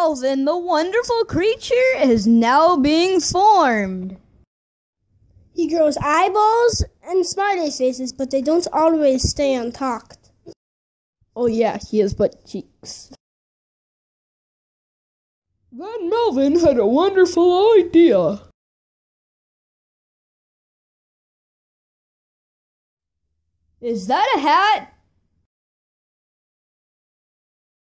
and the wonderful creature, is now being formed. He grows eyeballs and smiley faces, but they don't always stay intact. Oh, yeah, he has butt cheeks. Then Melvin had a wonderful idea. Is that a hat?